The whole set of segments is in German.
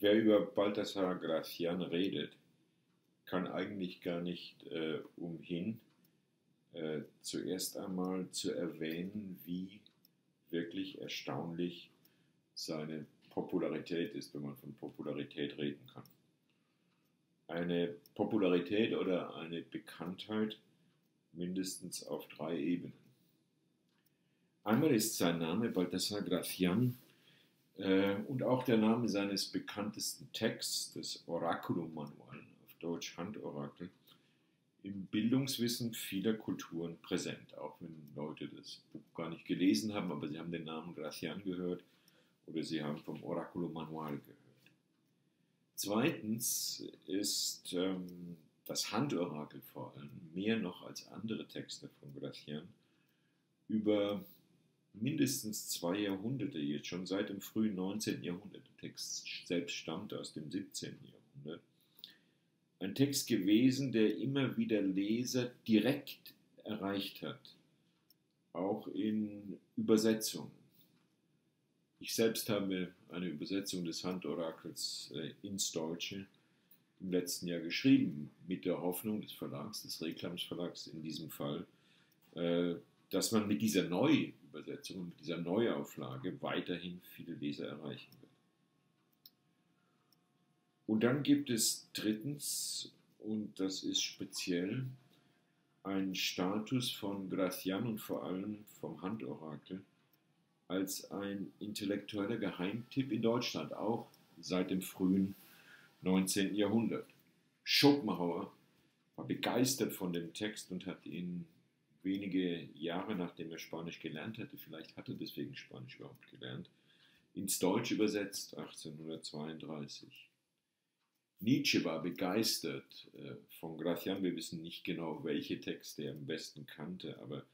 wer über Balthasar Gracian redet, kann eigentlich gar nicht äh, umhin, äh, zuerst einmal zu erwähnen, wie wirklich erstaunlich seine Popularität ist, wenn man von Popularität reden kann. Eine Popularität oder eine Bekanntheit mindestens auf drei Ebenen. Einmal ist sein Name Balthasar Gracian äh, und auch der Name seines bekanntesten Texts, des Oraculum Manual, auf Deutsch Handorakel, im Bildungswissen vieler Kulturen präsent, auch wenn Leute das Buch gar nicht gelesen haben, aber sie haben den Namen Gracian gehört oder sie haben vom Oraculum Manual gehört. Zweitens ist ähm, das Handorakel vor allem, mehr noch als andere Texte von Gracian, über mindestens zwei Jahrhunderte jetzt schon seit dem frühen 19. Jahrhundert. Der Text selbst stammt aus dem 17. Jahrhundert. Ein Text gewesen, der immer wieder Leser direkt erreicht hat, auch in Übersetzungen. Ich selbst habe eine Übersetzung des Handorakels äh, ins Deutsche im letzten Jahr geschrieben, mit der Hoffnung des Verlags, des Reklams Verlags in diesem Fall, äh, dass man mit dieser Neuübersetzung, mit dieser Neuauflage weiterhin viele Leser erreichen wird. Und dann gibt es drittens, und das ist speziell, einen Status von Gracian und vor allem vom Handorakel als ein intellektueller Geheimtipp in Deutschland, auch seit dem frühen 19. Jahrhundert. Schopenhauer war begeistert von dem Text und hat ihn wenige Jahre nachdem er Spanisch gelernt hatte, vielleicht hat er deswegen Spanisch überhaupt gelernt, ins Deutsch übersetzt 1832. Nietzsche war begeistert äh, von Gracian. Wir wissen nicht genau, welche Texte er am besten kannte, aber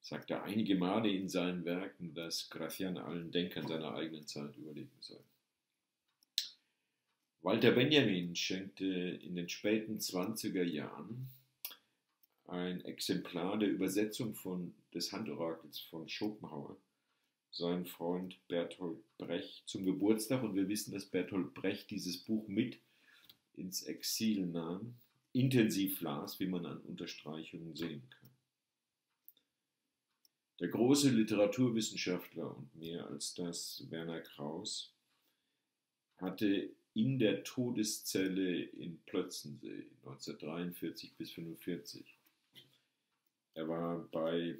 sagte einige Male in seinen Werken, dass Gracian allen Denkern seiner eigenen Zeit überlegen sei. Walter Benjamin schenkte in den späten 20er Jahren ein Exemplar der Übersetzung von, des Handorakels von Schopenhauer, sein Freund Bertolt Brecht, zum Geburtstag. Und wir wissen, dass Bertolt Brecht dieses Buch mit ins Exil nahm, intensiv las, wie man an Unterstreichungen sehen kann. Der große Literaturwissenschaftler und mehr als das Werner Kraus hatte in der Todeszelle in Plötzensee 1943 bis 1945. Er war bei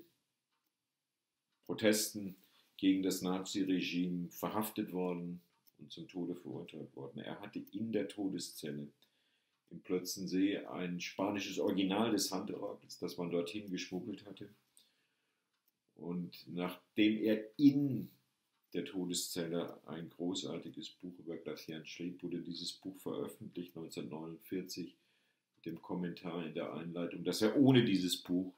Protesten gegen das Naziregime verhaftet worden, und zum Tode verurteilt worden. Er hatte in der Todeszelle im Plötzensee ein spanisches Original des Handorakels, das man dorthin geschmuggelt hatte. Und nachdem er in der Todeszelle ein großartiges Buch über Glacian schrieb, wurde dieses Buch veröffentlicht 1949 mit dem Kommentar in der Einleitung, dass er ohne dieses Buch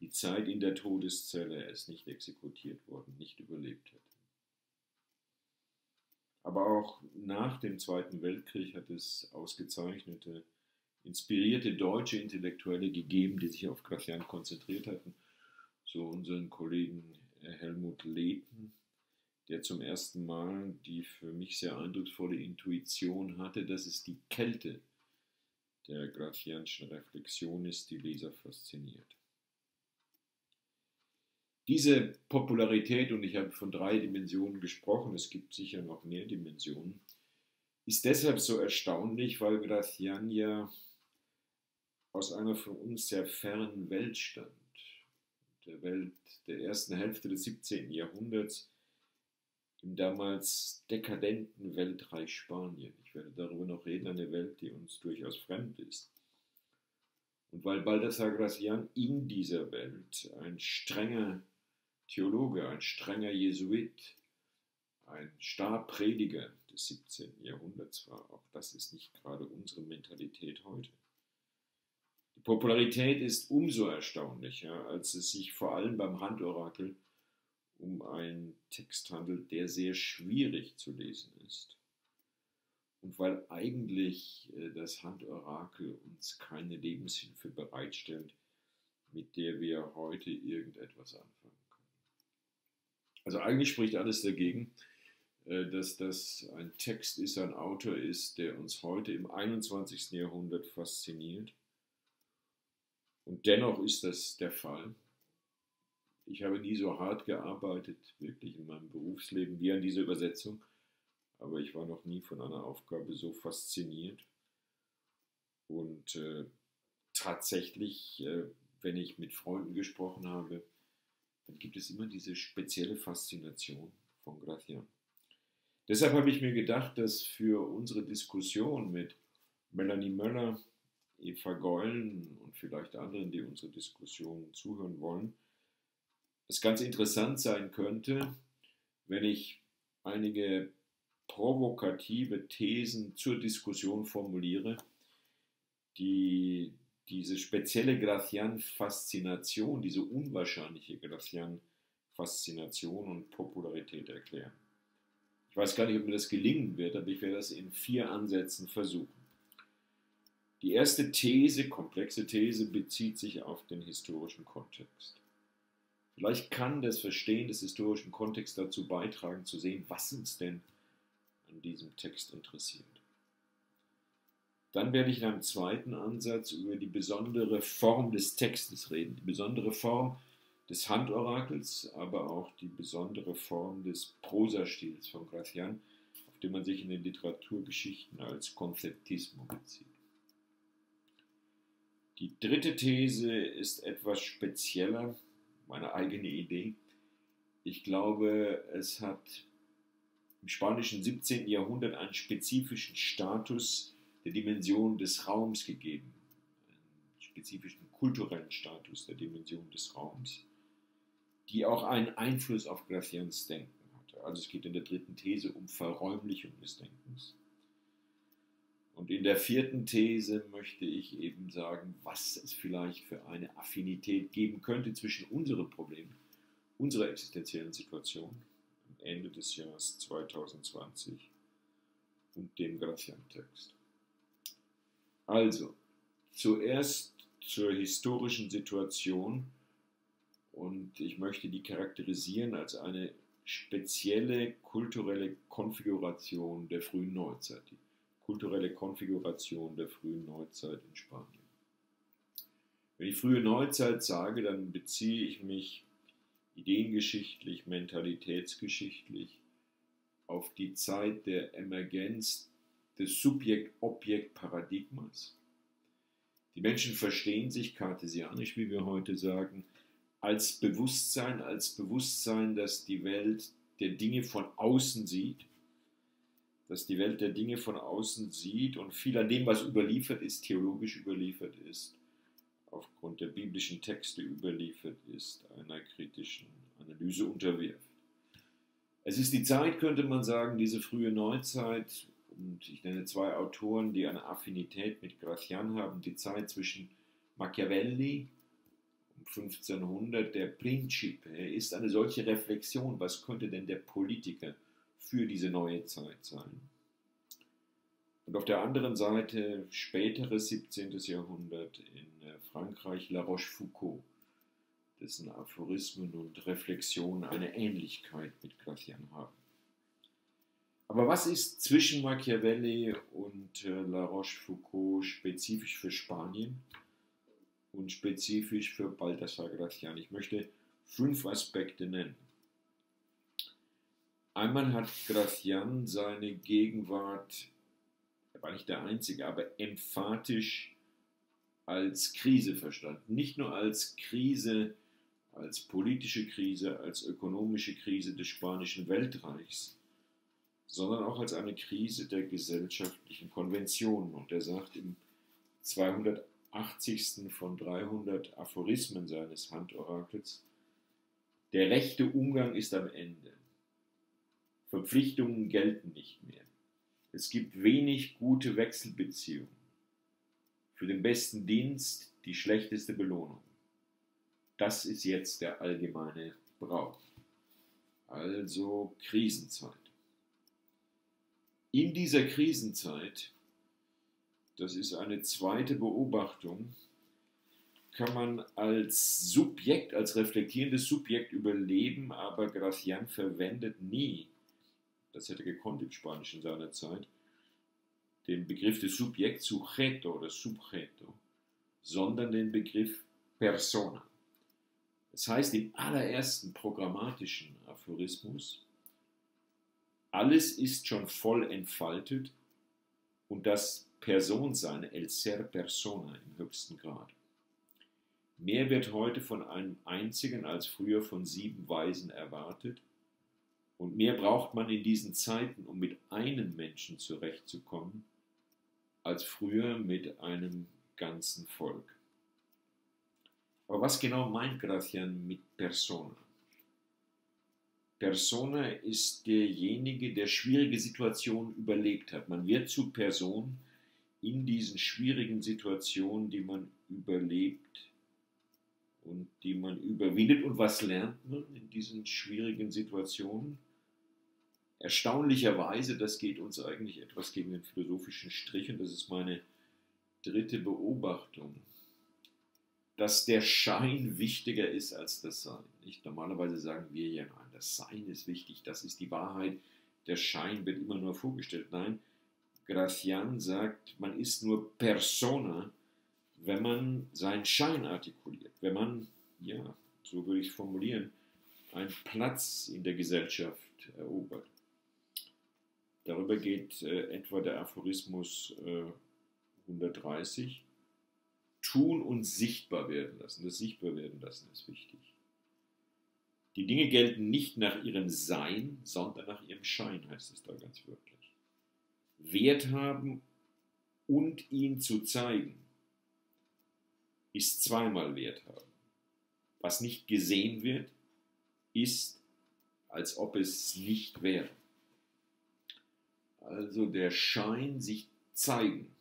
die Zeit in der Todeszelle, ist nicht exekutiert worden, nicht überlebt hätte. Aber auch nach dem Zweiten Weltkrieg hat es ausgezeichnete, inspirierte deutsche Intellektuelle gegeben, die sich auf Gracian konzentriert hatten. So unseren Kollegen äh, Helmut Lehten, der zum ersten Mal die für mich sehr eindrucksvolle Intuition hatte, dass es die Kälte der Gracianischen Reflexion ist, die Leser fasziniert. Diese Popularität, und ich habe von drei Dimensionen gesprochen, es gibt sicher noch mehr Dimensionen, ist deshalb so erstaunlich, weil Gracian ja aus einer von uns sehr fernen Welt stammt, der Welt der ersten Hälfte des 17. Jahrhunderts, im damals dekadenten Weltreich Spanien. Ich werde darüber noch reden, eine Welt, die uns durchaus fremd ist. Und weil Baldassar Gracian in dieser Welt ein strenger Theologe, ein strenger Jesuit, ein Starprediger des 17. Jahrhunderts war. Auch das ist nicht gerade unsere Mentalität heute. Die Popularität ist umso erstaunlicher, als es sich vor allem beim Handorakel um einen Text handelt, der sehr schwierig zu lesen ist. Und weil eigentlich äh, das Handorakel uns keine Lebenshilfe bereitstellt, mit der wir heute irgendetwas anfangen. Also eigentlich spricht alles dagegen, äh, dass das ein Text ist, ein Autor ist, der uns heute im 21. Jahrhundert fasziniert. Und dennoch ist das der Fall. Ich habe nie so hart gearbeitet, wirklich in meinem Berufsleben, wie an dieser Übersetzung, aber ich war noch nie von einer Aufgabe so fasziniert. Und äh, tatsächlich, äh, wenn ich mit Freunden gesprochen habe, dann gibt es immer diese spezielle Faszination von Gracian. Deshalb habe ich mir gedacht, dass für unsere Diskussion mit Melanie Möller, Eva Geulen und vielleicht anderen, die unsere Diskussion zuhören wollen, es ganz interessant sein könnte, wenn ich einige provokative Thesen zur Diskussion formuliere, die diese spezielle Gracian-Faszination, diese unwahrscheinliche Gracian-Faszination und Popularität erklären. Ich weiß gar nicht, ob mir das gelingen wird, aber ich werde das in vier Ansätzen versuchen. Die erste These, komplexe These, bezieht sich auf den historischen Kontext. Vielleicht kann das Verstehen des historischen Kontexts dazu beitragen, zu sehen, was uns denn an diesem Text interessiert. Dann werde ich in einem zweiten Ansatz über die besondere Form des Textes reden, die besondere Form des Handorakels, aber auch die besondere Form des Prosastils von Gracian, auf den man sich in den Literaturgeschichten als Konzeptismo bezieht. Die dritte These ist etwas spezieller, meine eigene Idee. Ich glaube, es hat im spanischen 17. Jahrhundert einen spezifischen Status der Dimension des Raums gegeben, einen spezifischen kulturellen Status der Dimension des Raums, die auch einen Einfluss auf Gracians Denken hatte. Also es geht in der dritten These um Verräumlichung des Denkens. Und in der vierten These möchte ich eben sagen, was es vielleicht für eine Affinität geben könnte zwischen unseren Problemen, unserer existenziellen Situation am Ende des Jahres 2020 und dem Gracian-Text. Also, zuerst zur historischen Situation und ich möchte die charakterisieren als eine spezielle kulturelle Konfiguration der frühen Neuzeit, die kulturelle Konfiguration der frühen Neuzeit in Spanien. Wenn ich frühe Neuzeit sage, dann beziehe ich mich ideengeschichtlich, mentalitätsgeschichtlich auf die Zeit der Emergenz des Subjekt-Objekt-Paradigmas. Die Menschen verstehen sich kartesianisch, wie wir heute sagen, als Bewusstsein, als Bewusstsein, dass die Welt der Dinge von außen sieht, dass die Welt der Dinge von außen sieht und viel an dem, was überliefert ist, theologisch überliefert ist, aufgrund der biblischen Texte überliefert ist, einer kritischen Analyse unterwirft. Es ist die Zeit, könnte man sagen, diese frühe Neuzeit, und ich nenne zwei Autoren, die eine Affinität mit Gracian haben, die Zeit zwischen Machiavelli um 1500, der Principe. Er ist eine solche Reflexion, was könnte denn der Politiker für diese neue Zeit sein? Und auf der anderen Seite späteres 17. Jahrhundert in äh, Frankreich La Rochefoucauld, dessen Aphorismen und Reflexionen eine Ähnlichkeit mit Gracian haben. Aber was ist zwischen Machiavelli und äh, La Rochefoucauld spezifisch für Spanien und spezifisch für Balthasar Gracian? Ich möchte fünf Aspekte nennen. Einmal hat Gracian seine Gegenwart, er war nicht der Einzige, aber emphatisch als Krise verstanden. Nicht nur als Krise, als politische Krise, als ökonomische Krise des spanischen Weltreichs, sondern auch als eine Krise der gesellschaftlichen Konventionen. Und er sagt im 280. von 300 Aphorismen seines Handorakels, der rechte Umgang ist am Ende. Verpflichtungen gelten nicht mehr. Es gibt wenig gute Wechselbeziehungen. Für den besten Dienst die schlechteste Belohnung. Das ist jetzt der allgemeine Brauch. Also Krisenzeit. In dieser Krisenzeit, das ist eine zweite Beobachtung, kann man als Subjekt, als reflektierendes Subjekt überleben, aber Gracian verwendet nie das hätte gekonnt im Spanischen seiner Zeit, den Begriff des Subjekt Sujeto oder Subjeto, sondern den Begriff Persona. Das heißt im allerersten programmatischen Aphorismus, alles ist schon voll entfaltet und das Personsein, el ser persona im höchsten Grad. Mehr wird heute von einem einzigen als früher von sieben Weisen erwartet, und mehr braucht man in diesen Zeiten, um mit einem Menschen zurechtzukommen, als früher mit einem ganzen Volk. Aber was genau meint Gracian mit Persona? Persona ist derjenige, der schwierige Situationen überlebt hat. Man wird zu Person in diesen schwierigen Situationen, die man überlebt und die man überwindet. Und was lernt man in diesen schwierigen Situationen? Erstaunlicherweise, das geht uns eigentlich etwas gegen den philosophischen Strich und das ist meine dritte Beobachtung, dass der Schein wichtiger ist als das Sein. Nicht? Normalerweise sagen wir ja, nein, das Sein ist wichtig, das ist die Wahrheit, der Schein wird immer nur vorgestellt. Nein, Gracian sagt, man ist nur Persona, wenn man seinen Schein artikuliert, wenn man, ja, so würde ich formulieren, einen Platz in der Gesellschaft erobert. Darüber geht äh, etwa der Aphorismus äh, 130. Tun und sichtbar werden lassen. Das Sichtbar werden lassen ist wichtig. Die Dinge gelten nicht nach ihrem Sein, sondern nach ihrem Schein, heißt es da ganz wörtlich. Wert haben und ihn zu zeigen, ist zweimal Wert haben. Was nicht gesehen wird, ist, als ob es nicht wäre. Also der Schein, sich zeigen,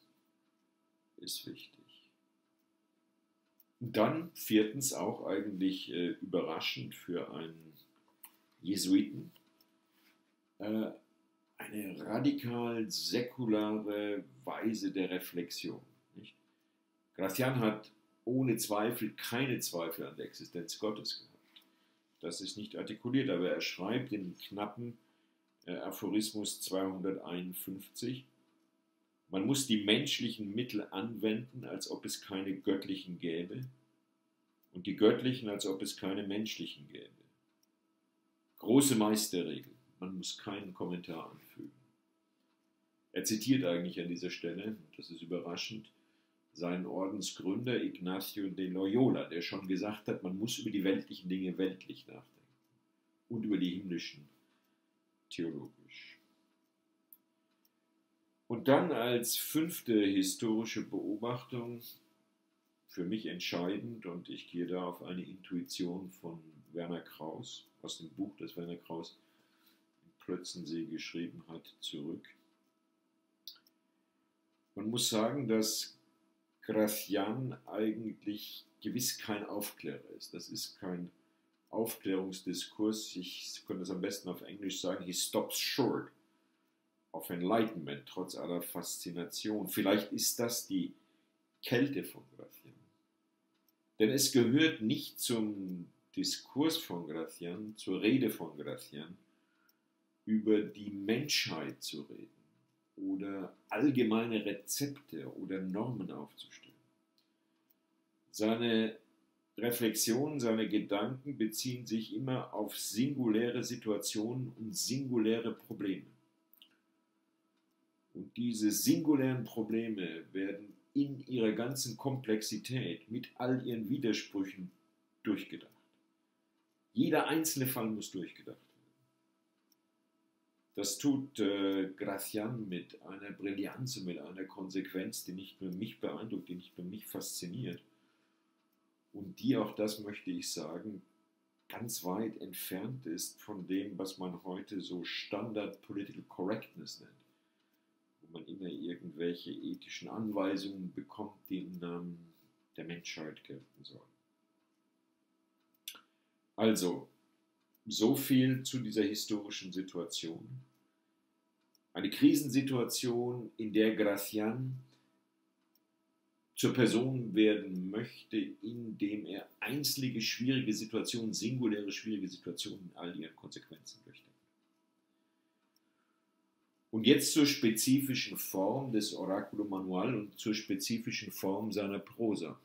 ist wichtig. Dann viertens auch eigentlich äh, überraschend für einen Jesuiten, äh, eine radikal säkulare Weise der Reflexion. Nicht? Gracian hat ohne Zweifel keine Zweifel an der Existenz Gottes gehabt. Das ist nicht artikuliert, aber er schreibt in knappen äh, Aphorismus 251. Man muss die menschlichen Mittel anwenden, als ob es keine göttlichen gäbe, und die göttlichen, als ob es keine menschlichen gäbe. Große Meisterregel, man muss keinen Kommentar anfügen. Er zitiert eigentlich an dieser Stelle, das ist überraschend, seinen Ordensgründer Ignacio de Loyola, der schon gesagt hat, man muss über die weltlichen Dinge weltlich nachdenken und über die himmlischen theologisch. Und dann als fünfte historische Beobachtung, für mich entscheidend, und ich gehe da auf eine Intuition von Werner Kraus, aus dem Buch, das Werner Kraus in Plötzensee geschrieben hat, zurück. Man muss sagen, dass Gracian eigentlich gewiss kein Aufklärer ist. Das ist kein Aufklärungsdiskurs, ich könnte es am besten auf Englisch sagen, he stops short of enlightenment, trotz aller Faszination. Vielleicht ist das die Kälte von Gracian. Denn es gehört nicht zum Diskurs von Gracian, zur Rede von Gracian, über die Menschheit zu reden oder allgemeine Rezepte oder Normen aufzustellen. Seine Reflexionen, seine Gedanken beziehen sich immer auf singuläre Situationen und singuläre Probleme. Und diese singulären Probleme werden in ihrer ganzen Komplexität mit all ihren Widersprüchen durchgedacht. Jeder einzelne Fall muss durchgedacht werden. Das tut äh, Gracian mit einer Brillanz und mit einer Konsequenz, die nicht nur mich beeindruckt, die nicht nur mich fasziniert, und die, auch das möchte ich sagen, ganz weit entfernt ist von dem, was man heute so Standard Political Correctness nennt, man immer irgendwelche ethischen Anweisungen bekommt, die im Namen der Menschheit gelten sollen. Also, so viel zu dieser historischen Situation. Eine Krisensituation, in der Gracian zur Person werden möchte, indem er einzelne schwierige Situationen, singuläre schwierige Situationen in all ihren Konsequenzen durchdenkt. Und jetzt zur spezifischen Form des Oraculo Manual und zur spezifischen Form seiner Prosa.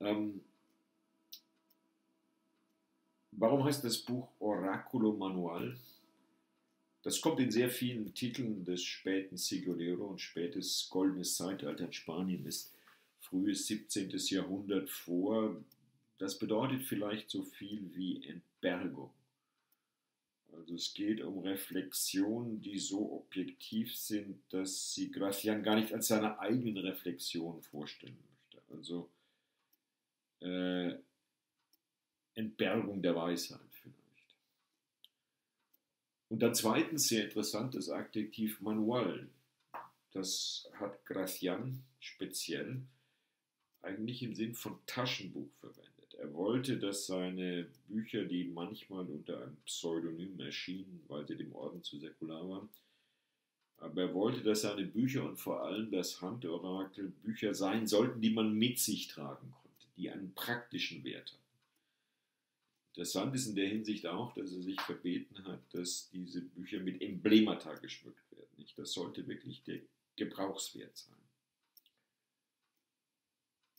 Ähm, warum heißt das Buch Oraculo Manual? Das kommt in sehr vielen Titeln des späten Sigolero und spätes goldenes Zeitalter in Spanien ist frühes 17. Jahrhundert vor. Das bedeutet vielleicht so viel wie Entbergung. Also es geht um Reflexionen, die so objektiv sind, dass sie Gracian gar nicht als seine eigenen Reflexionen vorstellen möchte. Also äh, Entbergung der Weisheit vielleicht. Und dann zweitens sehr interessant das Adjektiv Manual. Das hat Gracian speziell eigentlich im Sinn von Taschenbuch verwendet. Er wollte, dass seine Bücher, die manchmal unter einem Pseudonym erschienen, weil sie dem Orden zu säkular waren, aber er wollte, dass seine Bücher und vor allem das Handorakel Bücher sein sollten, die man mit sich tragen konnte, die einen praktischen Wert haben. Interessant ist in der Hinsicht auch, dass er sich verbeten hat, dass diese Bücher mit Emblemata geschmückt werden. Das sollte wirklich der Gebrauchswert sein.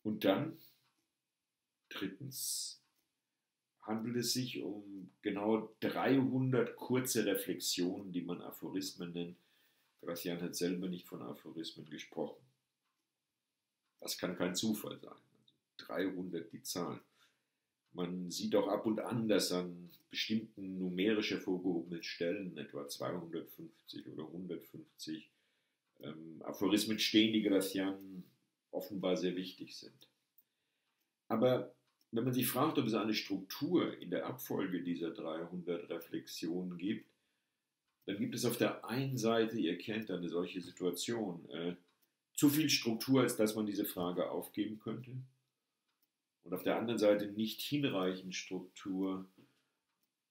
Und dann Drittens handelt es sich um genau 300 kurze Reflexionen, die man Aphorismen nennt. Gracian hat selber nicht von Aphorismen gesprochen. Das kann kein Zufall sein. 300 also die Zahl. Man sieht auch ab und an, dass an bestimmten numerisch hervorgehobenen Stellen, etwa 250 oder 150, ähm, Aphorismen stehen, die Gracian offenbar sehr wichtig sind. Aber wenn man sich fragt, ob es eine Struktur in der Abfolge dieser 300 Reflexionen gibt, dann gibt es auf der einen Seite, ihr kennt eine solche Situation, äh, zu viel Struktur, als dass man diese Frage aufgeben könnte. Und auf der anderen Seite nicht hinreichend Struktur,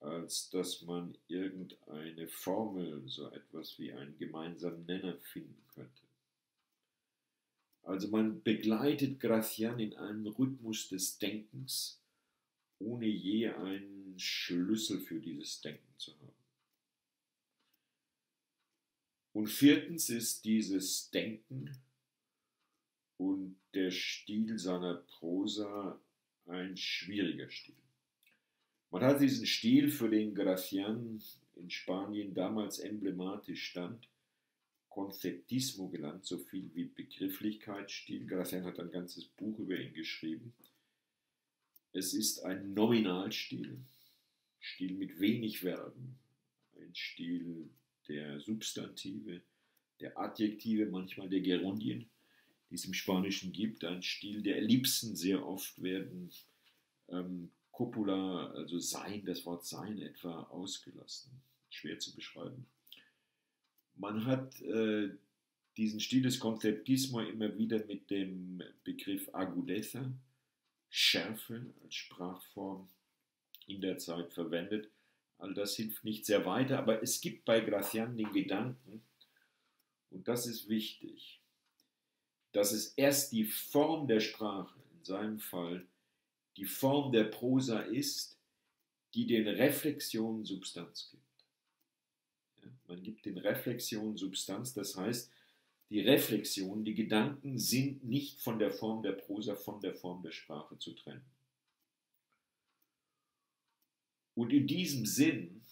als dass man irgendeine Formel, so etwas wie einen gemeinsamen Nenner finden könnte. Also man begleitet Gracian in einem Rhythmus des Denkens, ohne je einen Schlüssel für dieses Denken zu haben. Und viertens ist dieses Denken und der Stil seiner Prosa ein schwieriger Stil. Man hat diesen Stil, für den Gracian in Spanien damals emblematisch stand, Konzeptismo genannt, so viel wie Begrifflichkeitsstil. Gracian hat ein ganzes Buch über ihn geschrieben. Es ist ein Nominalstil, Stil mit wenig Verben, ein Stil der Substantive, der Adjektive, manchmal der Gerundien, die es im Spanischen gibt, ein Stil der Ellipsen. Sehr oft werden ähm, Copula, also sein, das Wort sein etwa ausgelassen. Schwer zu beschreiben. Man hat äh, diesen Stil des Konzeptismo immer wieder mit dem Begriff Agudeza, Schärfe als Sprachform in der Zeit verwendet. All das hilft nicht sehr weiter, aber es gibt bei Gracian den Gedanken, und das ist wichtig, dass es erst die Form der Sprache, in seinem Fall die Form der Prosa ist, die den Reflexionen Substanz gibt. Man gibt den Reflexionen Substanz, das heißt, die Reflexion, die Gedanken sind nicht von der Form der Prosa, von der Form der Sprache zu trennen. Und in diesem Sinn,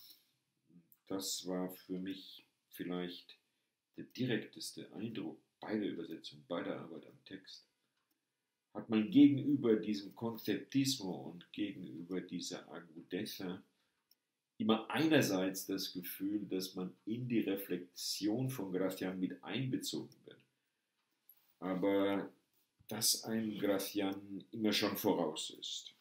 das war für mich vielleicht der direkteste Eindruck beider Übersetzungen, beider Arbeit am Text, hat man gegenüber diesem Konzeptismo und gegenüber dieser Agudeza immer einerseits das Gefühl, dass man in die Reflexion von Gracian mit einbezogen wird, aber dass ein Gracian immer schon voraus ist.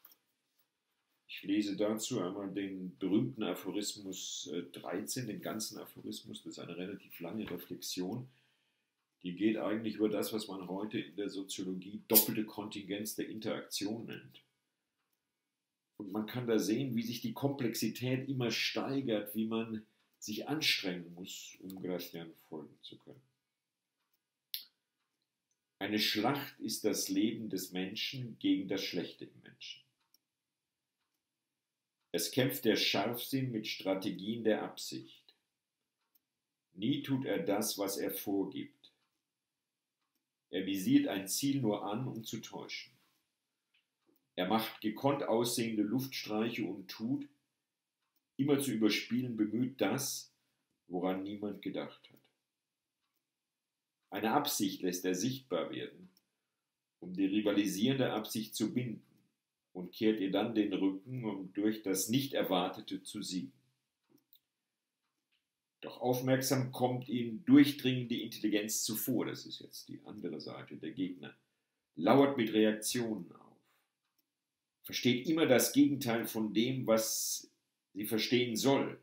Ich lese dazu einmal den berühmten Aphorismus 13, äh, den ganzen Aphorismus, das ist eine relativ lange Reflexion. Die geht eigentlich über das, was man heute in der Soziologie doppelte Kontingenz der Interaktion nennt. Und man kann da sehen, wie sich die Komplexität immer steigert, wie man sich anstrengen muss, um Gracian folgen zu können. Eine Schlacht ist das Leben des Menschen gegen das Schlechte im Menschen. Es kämpft der Scharfsinn mit Strategien der Absicht. Nie tut er das, was er vorgibt. Er visiert ein Ziel nur an, um zu täuschen. Er macht gekonnt aussehende Luftstreiche und tut, immer zu überspielen bemüht, das, woran niemand gedacht hat. Eine Absicht lässt er sichtbar werden, um die rivalisierende Absicht zu binden und kehrt ihr dann den Rücken, um durch das Nicht-Erwartete zu siegen. Doch aufmerksam kommt ihm durchdringende Intelligenz zuvor, das ist jetzt die andere Seite der Gegner, lauert mit Reaktionen auf, versteht immer das Gegenteil von dem, was sie verstehen soll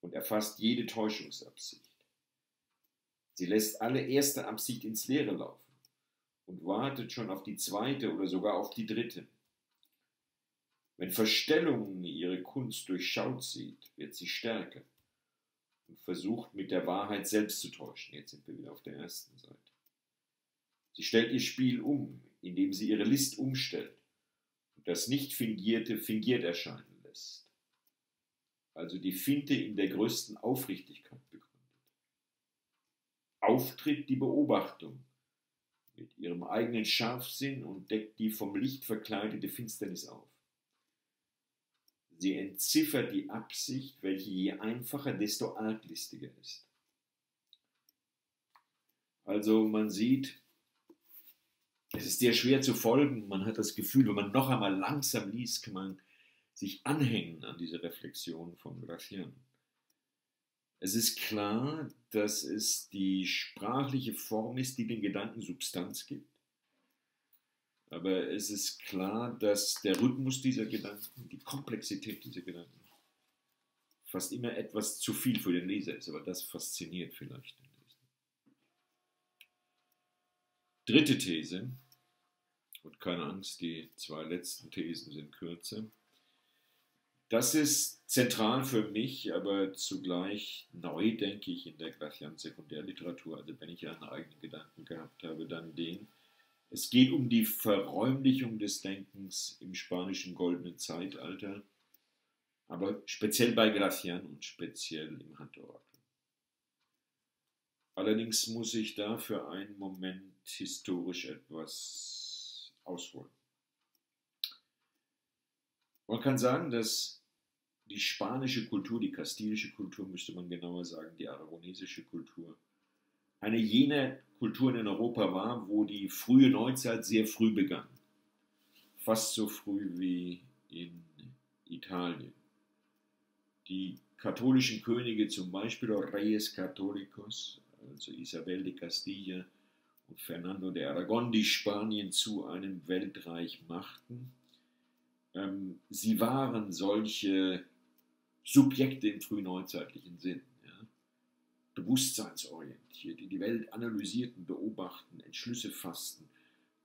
und erfasst jede Täuschungsabsicht. Sie lässt alle erste Absicht ins Leere laufen und wartet schon auf die zweite oder sogar auf die dritte. Wenn Verstellung ihre Kunst durchschaut sieht, wird sie stärker und versucht mit der Wahrheit selbst zu täuschen. Jetzt sind wir wieder auf der ersten Seite. Sie stellt ihr Spiel um, indem sie ihre List umstellt das Nicht-Fingierte fingiert erscheinen lässt. Also die Finte in der größten Aufrichtigkeit begründet. Auftritt die Beobachtung mit ihrem eigenen Scharfsinn und deckt die vom Licht verkleidete Finsternis auf. Sie entziffert die Absicht, welche je einfacher, desto arglistiger ist. Also man sieht, es ist sehr schwer zu folgen. Man hat das Gefühl, wenn man noch einmal langsam liest, kann man sich anhängen an diese Reflexion von Gracian. Es ist klar, dass es die sprachliche Form ist, die den Gedanken Substanz gibt. Aber es ist klar, dass der Rhythmus dieser Gedanken, die Komplexität dieser Gedanken, fast immer etwas zu viel für den Leser ist. Aber das fasziniert vielleicht den Leser. Dritte These, und keine Angst, die zwei letzten Thesen sind kürzer. Das ist zentral für mich, aber zugleich neu, denke ich, in der Gracian-Sekundärliteratur. Also wenn ich einen eigenen Gedanken gehabt habe, dann den. Es geht um die Verräumlichung des Denkens im spanischen goldenen Zeitalter, aber speziell bei Gracian und speziell im Handorakel. Allerdings muss ich da für einen Moment historisch etwas ausholen. Man kann sagen, dass die spanische Kultur, die kastilische Kultur, müsste man genauer sagen, die aragonesische Kultur, eine jener Kulturen in Europa war, wo die frühe Neuzeit sehr früh begann. Fast so früh wie in Italien. Die katholischen Könige, zum Beispiel Reyes Católicos, also Isabel de Castilla und Fernando de Aragon, die Spanien zu einem Weltreich machten, ähm, sie waren solche Subjekte im frühneuzeitlichen Sinn. Ja? Bewusstseinsorientiert, die die Welt analysierten, beobachten, Entschlüsse fassten,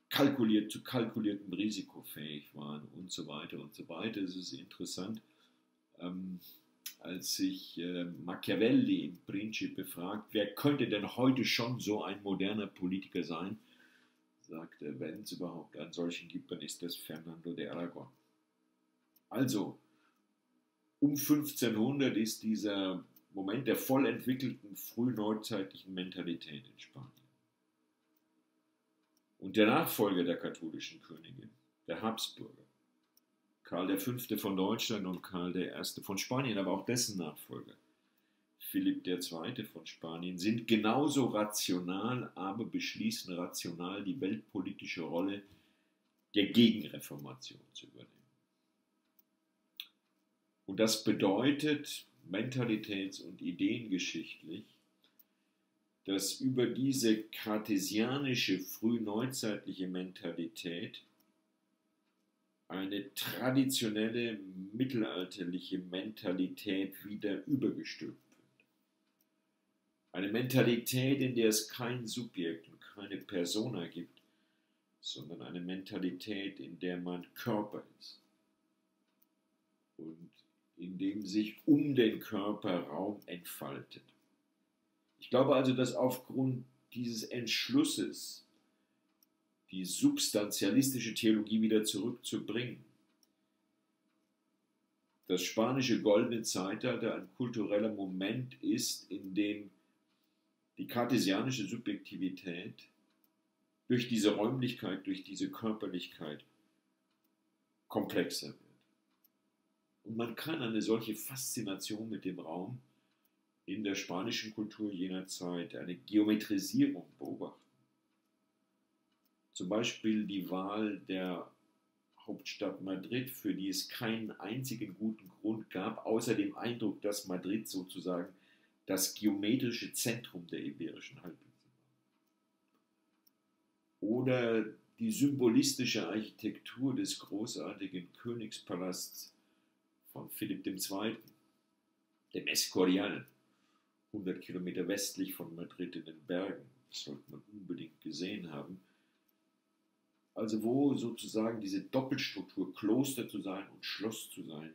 kalkuliert, zu kalkuliertem Risiko fähig waren und so weiter und so weiter. Es ist interessant, ähm, als sich äh, Machiavelli im Principe fragt, wer könnte denn heute schon so ein moderner Politiker sein, sagt er, wenn es überhaupt einen solchen gibt, dann ist das Fernando de Aragon. Also, um 1500 ist dieser Moment der voll entwickelten frühneuzeitlichen Mentalität in Spanien. Und der Nachfolger der katholischen Könige, der Habsburger, Karl V. von Deutschland und Karl I. von Spanien, aber auch dessen Nachfolger, Philipp II. von Spanien, sind genauso rational, aber beschließen rational die weltpolitische Rolle der Gegenreformation zu übernehmen. Und das bedeutet mentalitäts- und ideengeschichtlich, dass über diese kartesianische frühneuzeitliche Mentalität eine traditionelle mittelalterliche Mentalität wieder übergestülpt wird. Eine Mentalität, in der es kein Subjekt und keine Persona gibt, sondern eine Mentalität, in der man Körper ist. Und in dem sich um den Körper Raum entfaltet. Ich glaube also, dass aufgrund dieses Entschlusses die substantialistische Theologie wieder zurückzubringen, das spanische goldene Zeitalter ein kultureller Moment ist, in dem die kartesianische Subjektivität durch diese Räumlichkeit, durch diese Körperlichkeit komplexer wird. Und man kann eine solche Faszination mit dem Raum in der spanischen Kultur jener Zeit, eine Geometrisierung beobachten. Zum Beispiel die Wahl der Hauptstadt Madrid, für die es keinen einzigen guten Grund gab, außer dem Eindruck, dass Madrid sozusagen das geometrische Zentrum der iberischen Halbinsel war. Oder die symbolistische Architektur des großartigen Königspalasts von Philipp II., dem Escorial, 100 Kilometer westlich von Madrid in den Bergen. Das sollte man unbedingt gesehen haben. Also wo sozusagen diese Doppelstruktur, Kloster zu sein und Schloss zu sein,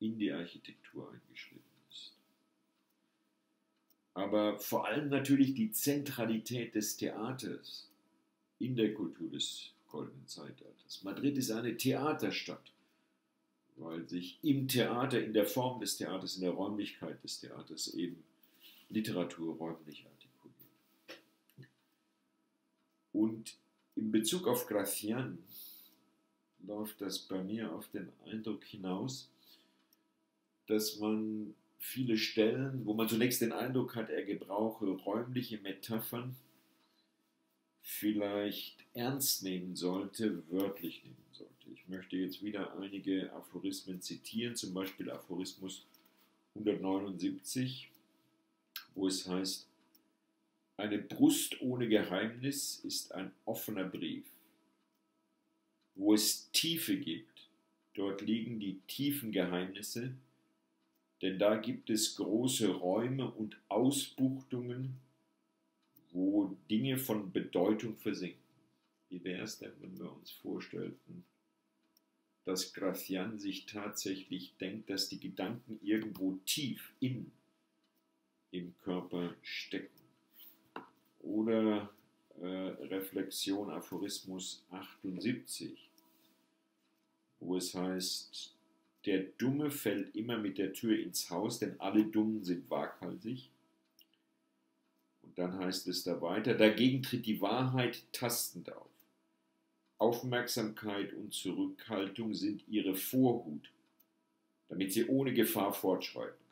in die Architektur eingeschrieben ist. Aber vor allem natürlich die Zentralität des Theaters in der Kultur des goldenen Zeitalters. Madrid ist eine Theaterstadt, weil sich im Theater, in der Form des Theaters, in der Räumlichkeit des Theaters eben Literatur räumlich artikuliert. Und in Bezug auf Gracian läuft das bei mir auf den Eindruck hinaus, dass man viele Stellen, wo man zunächst den Eindruck hat, er gebrauche räumliche Metaphern, vielleicht ernst nehmen sollte, wörtlich nehmen sollte. Ich möchte jetzt wieder einige Aphorismen zitieren, zum Beispiel Aphorismus 179, wo es heißt, eine Brust ohne Geheimnis ist ein offener Brief. Wo es Tiefe gibt, dort liegen die tiefen Geheimnisse, denn da gibt es große Räume und Ausbuchtungen, wo Dinge von Bedeutung versinken. Wie wäre es denn, wenn wir uns vorstellten, dass Gracian sich tatsächlich denkt, dass die Gedanken irgendwo tief in im Körper stecken? Oder äh, Reflexion Aphorismus 78, wo es heißt, der Dumme fällt immer mit der Tür ins Haus, denn alle Dummen sind waghalsig. Und dann heißt es da weiter, dagegen tritt die Wahrheit tastend auf. Aufmerksamkeit und Zurückhaltung sind ihre Vorhut, damit sie ohne Gefahr fortschreiten.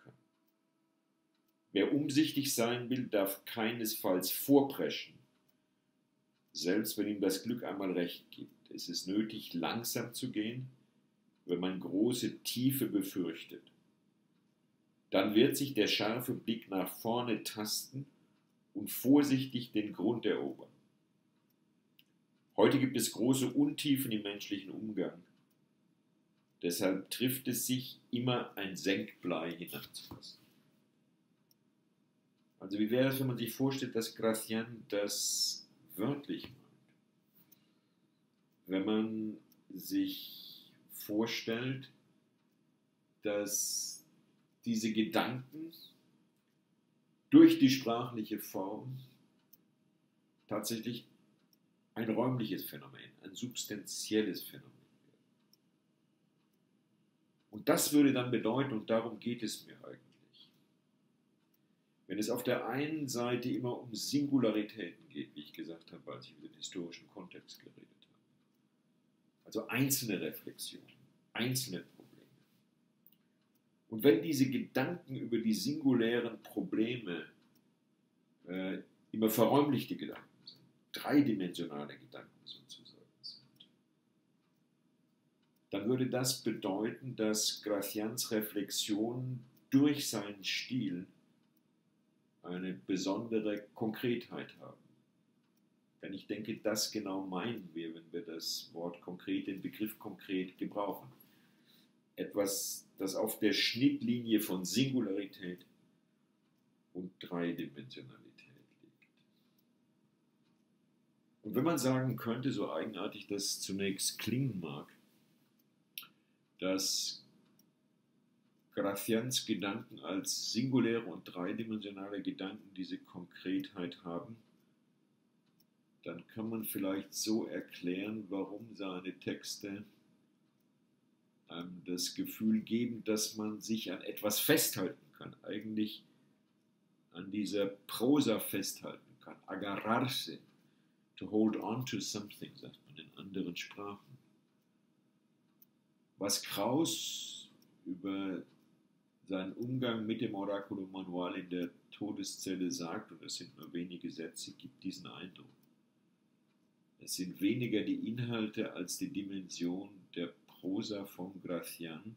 Wer umsichtig sein will, darf keinesfalls vorpreschen, selbst wenn ihm das Glück einmal recht gibt. Es ist nötig, langsam zu gehen, wenn man große Tiefe befürchtet. Dann wird sich der scharfe Blick nach vorne tasten und vorsichtig den Grund erobern. Heute gibt es große Untiefen im menschlichen Umgang. Deshalb trifft es sich, immer ein Senkblei hinanzulassen. Also wie wäre es, wenn man sich vorstellt, dass Gracian das wörtlich meint? Wenn man sich vorstellt, dass diese Gedanken durch die sprachliche Form tatsächlich ein räumliches Phänomen, ein substanzielles Phänomen wird. Und das würde dann bedeuten, und darum geht es mir eigentlich, wenn es auf der einen Seite immer um Singularitäten geht, wie ich gesagt habe, als ich über den historischen Kontext geredet habe, also einzelne Reflexionen, einzelne Probleme. Und wenn diese Gedanken über die singulären Probleme äh, immer verräumlichte Gedanken sind, dreidimensionale Gedanken sozusagen sind, dann würde das bedeuten, dass Gracians Reflexionen durch seinen Stil eine besondere Konkretheit haben. Denn ich denke, das genau meinen wir, wenn wir das Wort konkret, den Begriff konkret gebrauchen. Etwas, das auf der Schnittlinie von Singularität und Dreidimensionalität liegt. Und wenn man sagen könnte, so eigenartig das zunächst klingen mag, dass Gracians Gedanken als singuläre und dreidimensionale Gedanken diese Konkretheit haben, dann kann man vielleicht so erklären, warum seine Texte ähm, das Gefühl geben, dass man sich an etwas festhalten kann, eigentlich an dieser Prosa festhalten kann. Agarrarse, to hold on to something, sagt man in anderen Sprachen. Was Kraus über seinen Umgang mit dem Oraculo Manual in der Todeszelle sagt, und es sind nur wenige Sätze, gibt diesen Eindruck. Es sind weniger die Inhalte als die Dimension der Prosa von Gracian,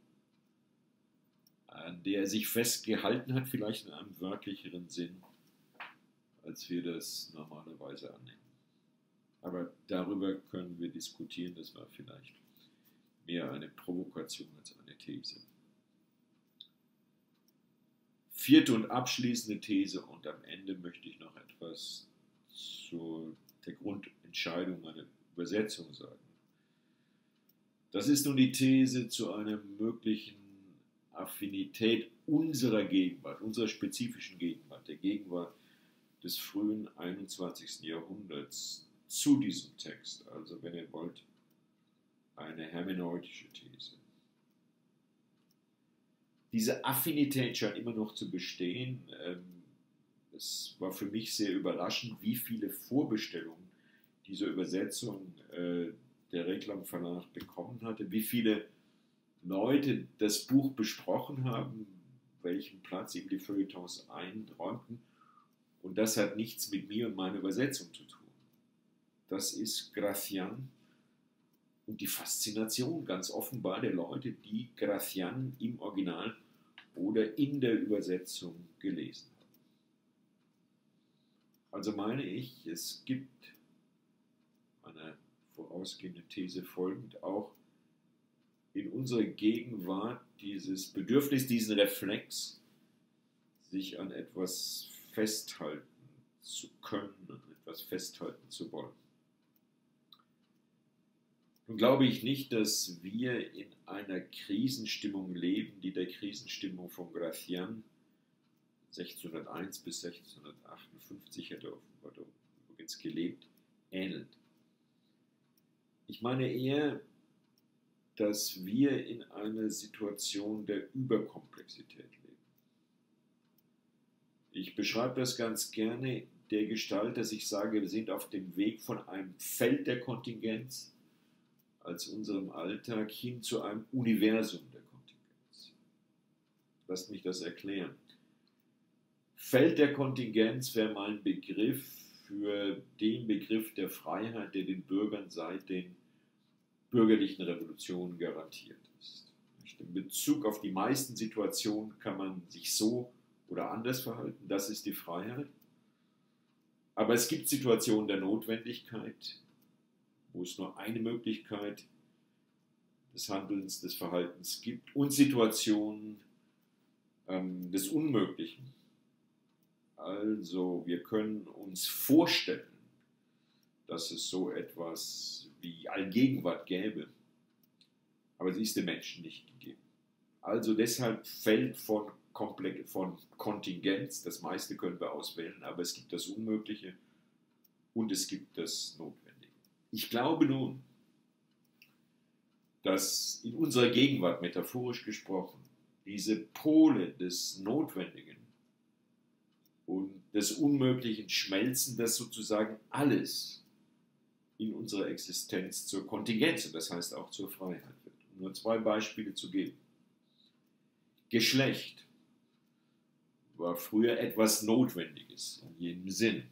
an der er sich festgehalten hat, vielleicht in einem wörtlicheren Sinn, als wir das normalerweise annehmen. Aber darüber können wir diskutieren, das war vielleicht mehr eine Provokation als eine These. Vierte und abschließende These und am Ende möchte ich noch etwas zu der Grundentscheidung meiner Übersetzung sagen. Das ist nun die These zu einer möglichen Affinität unserer Gegenwart, unserer spezifischen Gegenwart, der Gegenwart des frühen 21. Jahrhunderts zu diesem Text. Also wenn ihr wollt, eine hermeneutische These. Diese Affinität scheint immer noch zu bestehen. Ähm, es war für mich sehr überraschend, wie viele Vorbestellungen diese Übersetzung äh, der Reklamverlag bekommen hatte, wie viele Leute das Buch besprochen haben, welchen Platz ihm die Feuilletons einräumten. Und das hat nichts mit mir und meiner Übersetzung zu tun. Das ist Gracian und die Faszination ganz offenbar der Leute, die Gracian im Original oder in der Übersetzung gelesen haben. Also meine ich, es gibt einer vorausgehenden These folgend auch in unserer Gegenwart dieses Bedürfnis, diesen Reflex, sich an etwas festhalten zu können, an etwas festhalten zu wollen. Nun glaube ich nicht, dass wir in einer Krisenstimmung leben, die der Krisenstimmung von Gracian 1601 bis 1658 hätte übrigens gelebt, ähnelt. Ich meine eher, dass wir in einer Situation der Überkomplexität leben. Ich beschreibe das ganz gerne der Gestalt, dass ich sage, wir sind auf dem Weg von einem Feld der Kontingenz als unserem Alltag hin zu einem Universum der Kontingenz. Lasst mich das erklären. Feld der Kontingenz wäre mein Begriff für den Begriff der Freiheit, der den Bürgern seit den bürgerlichen Revolutionen garantiert ist. In Bezug auf die meisten Situationen kann man sich so oder anders verhalten, das ist die Freiheit. Aber es gibt Situationen der Notwendigkeit, wo es nur eine Möglichkeit des Handelns, des Verhaltens gibt und Situationen ähm, des Unmöglichen. Also wir können uns vorstellen, dass es so etwas wie Allgegenwart gäbe, aber sie ist dem Menschen nicht gegeben. Also deshalb fällt von, Komple von Kontingenz, das meiste können wir auswählen, aber es gibt das Unmögliche und es gibt das Notwendige. Ich glaube nun, dass in unserer Gegenwart, metaphorisch gesprochen, diese Pole des Notwendigen und des Unmöglichen schmelzen, dass sozusagen alles in unserer Existenz zur Kontingenz, und das heißt auch zur Freiheit wird. Um nur zwei Beispiele zu geben. Geschlecht war früher etwas Notwendiges in jedem Sinn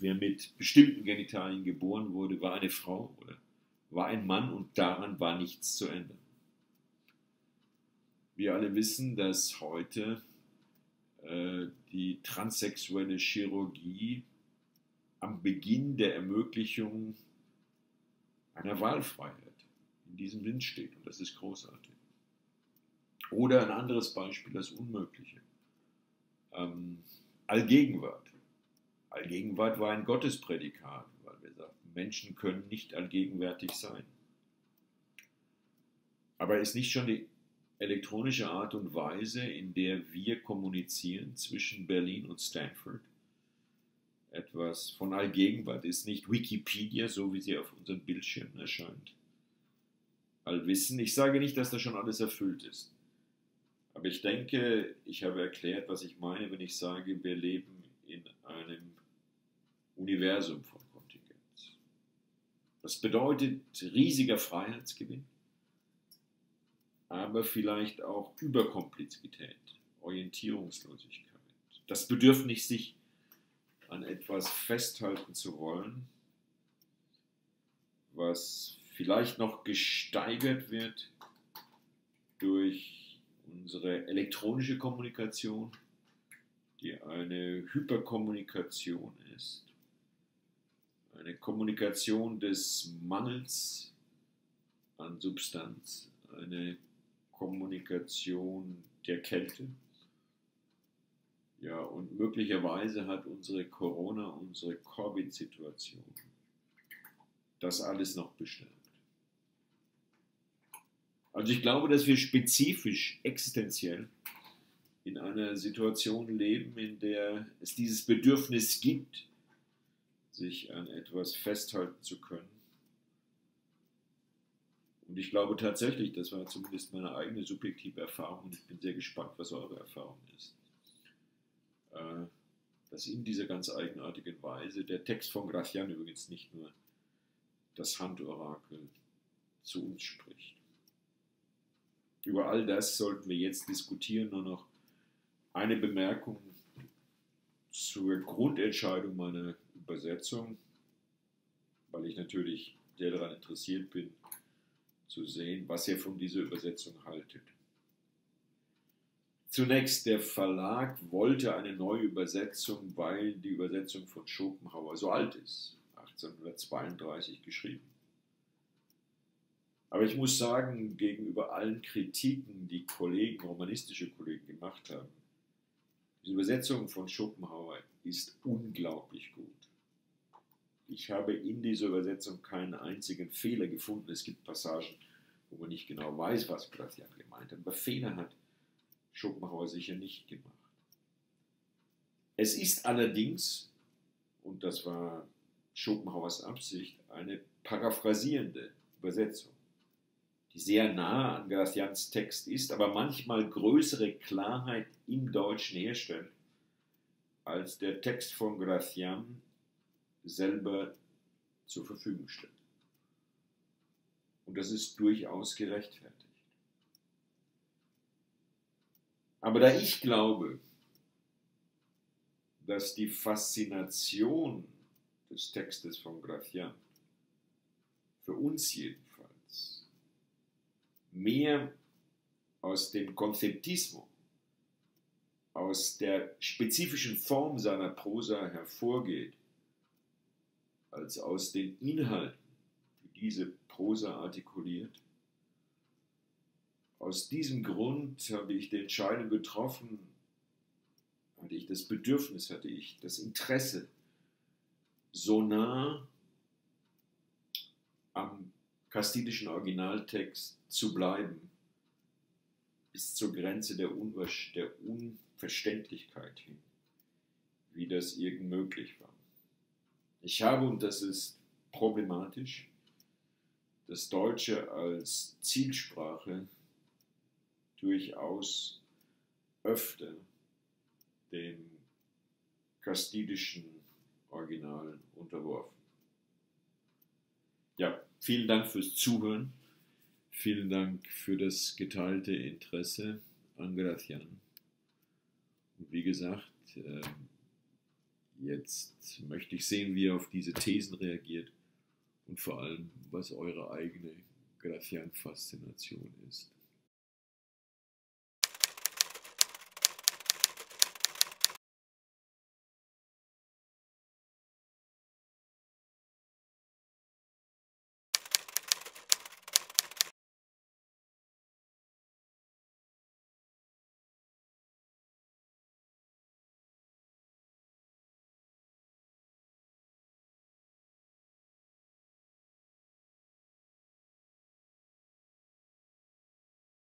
wer mit bestimmten Genitalien geboren wurde, war eine Frau oder war ein Mann und daran war nichts zu ändern. Wir alle wissen, dass heute äh, die transsexuelle Chirurgie am Beginn der Ermöglichung einer Wahlfreiheit in diesem Sinn steht und das ist großartig. Oder ein anderes Beispiel, das Unmögliche. Ähm, Allgegenwart. Allgegenwart war ein Gottesprädikat, weil wir sagten, Menschen können nicht allgegenwärtig sein. Aber ist nicht schon die elektronische Art und Weise, in der wir kommunizieren zwischen Berlin und Stanford, etwas von Allgegenwart ist nicht Wikipedia, so wie sie auf unserem Bildschirm erscheint. Allwissen. Ich sage nicht, dass das schon alles erfüllt ist. Aber ich denke, ich habe erklärt, was ich meine, wenn ich sage, wir leben in einem Universum von Kontingenz. Das bedeutet riesiger Freiheitsgewinn, aber vielleicht auch Überkomplexität, Orientierungslosigkeit, das Bedürfnis, sich an etwas festhalten zu wollen, was vielleicht noch gesteigert wird durch unsere elektronische Kommunikation, die eine Hyperkommunikation ist, eine Kommunikation des Mangels an Substanz, eine Kommunikation der Kälte. Ja, und möglicherweise hat unsere Corona, unsere Covid-Situation das alles noch bestärkt. Also ich glaube, dass wir spezifisch, existenziell in einer Situation leben, in der es dieses Bedürfnis gibt, sich an etwas festhalten zu können. Und ich glaube tatsächlich, das war zumindest meine eigene subjektive Erfahrung, und ich bin sehr gespannt, was eure Erfahrung ist, äh, dass in dieser ganz eigenartigen Weise der Text von Gracian übrigens nicht nur das Handorakel zu uns spricht. Über all das sollten wir jetzt diskutieren. Nur noch eine Bemerkung zur Grundentscheidung meiner Übersetzung, weil ich natürlich sehr daran interessiert bin, zu sehen, was ihr von dieser Übersetzung haltet. Zunächst, der Verlag wollte eine neue Übersetzung, weil die Übersetzung von Schopenhauer so alt ist, 1832 geschrieben. Aber ich muss sagen, gegenüber allen Kritiken, die Kollegen, romanistische Kollegen gemacht haben, die Übersetzung von Schopenhauer ist unglaublich gut. Ich habe in dieser Übersetzung keinen einzigen Fehler gefunden. Es gibt Passagen, wo man nicht genau weiß, was Gracian gemeint hat. Aber Fehler hat Schopenhauer sicher nicht gemacht. Es ist allerdings, und das war Schopenhauers Absicht, eine paraphrasierende Übersetzung die sehr nah an Gracians Text ist, aber manchmal größere Klarheit im Deutschen herstellt, als der Text von Gracian selber zur Verfügung stellt. Und das ist durchaus gerechtfertigt. Aber da ich glaube, dass die Faszination des Textes von Gracian für uns jedenfalls mehr aus dem Konzeptismus, aus der spezifischen Form seiner Prosa hervorgeht, als aus den Inhalten, die diese Prosa artikuliert. Aus diesem Grund habe ich die Entscheidung getroffen, hatte ich das Bedürfnis, hatte ich das Interesse, so nah am kastilischen Originaltext zu bleiben, bis zur Grenze der, der Unverständlichkeit hin, wie das irgend möglich war. Ich habe, und das ist problematisch, das Deutsche als Zielsprache durchaus öfter dem kastilischen Original unterworfen. Ja, vielen Dank fürs Zuhören. Vielen Dank für das geteilte Interesse an Gracian. Und wie gesagt, ähm, jetzt möchte ich sehen, wie ihr auf diese Thesen reagiert und vor allem, was eure eigene Gracian-Faszination ist.